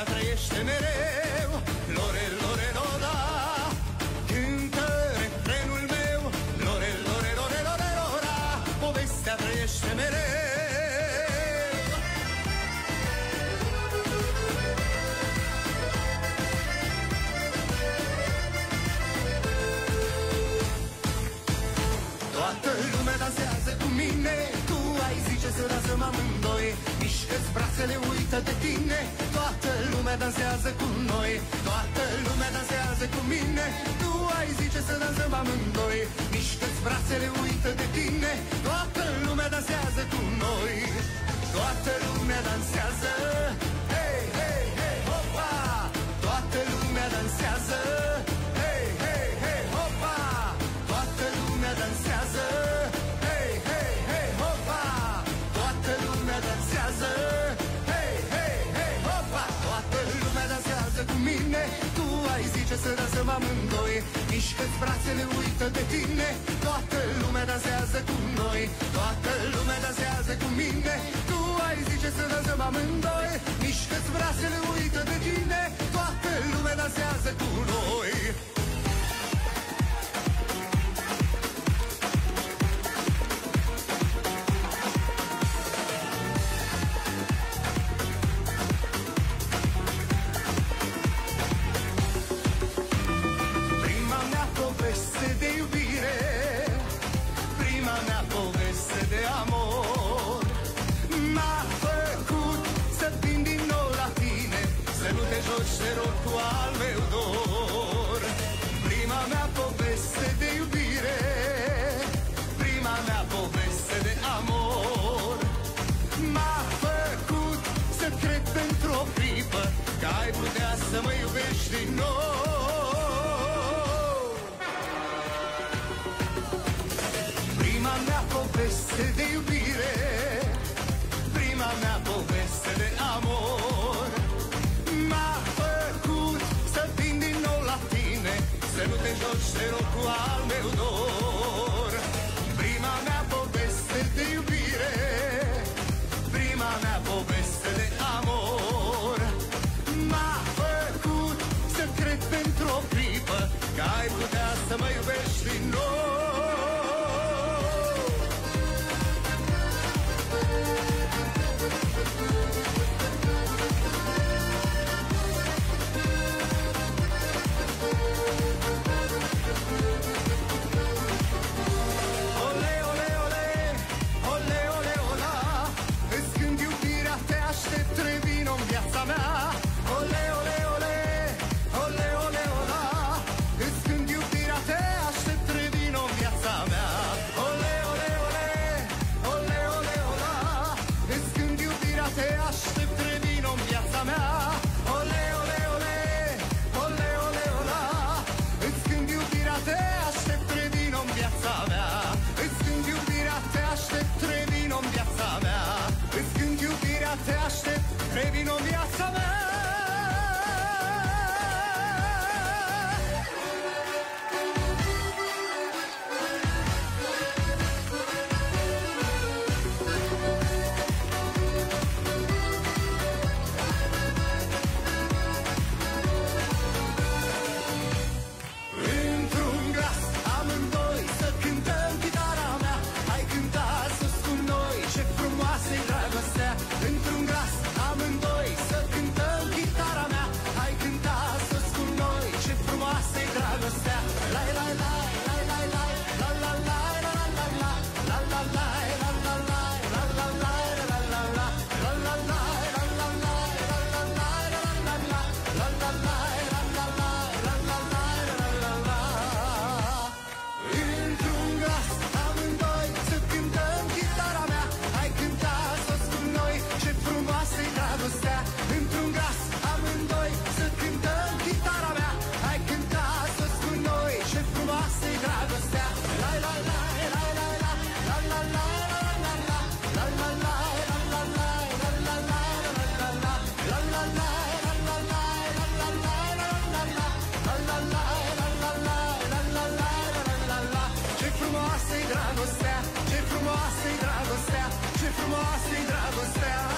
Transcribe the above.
Dragostea trăiește mereu. Lore, lore, loda Cântă refrenul meu. Lore, lore, lore, lore, lora Povestea trăiește mereu. Toată lumea dansează cu mine. Tu ai zice să lasă amândoi. Mișcă-ți brațele, uită de tine dansează cu noi Toată lumea dansează cu mine. Tu ai zice să dansăm amândoi Mișcă-ți brațele, uită de tine. Toată lumea dansează cu noi Toată lumea dansează amândoi. Mișcă-ți brațele, uită de tine. Toată lumea dansează cu noi. Toată lumea dansează cu mine. Tu ai zice să dansăm amândoi. Mișcă-ți brațele este rotul al meu dor. Prima mea poveste de iubire Prima mea poveste de amor. M-a făcut să cred pentru o clipă Că ai putea să mă iubești din nou. Prima mea poveste de noche lo meu me frumoasă-i dragostea, ce frumoasă-i dragostea, ce frumoasă-i dragostea.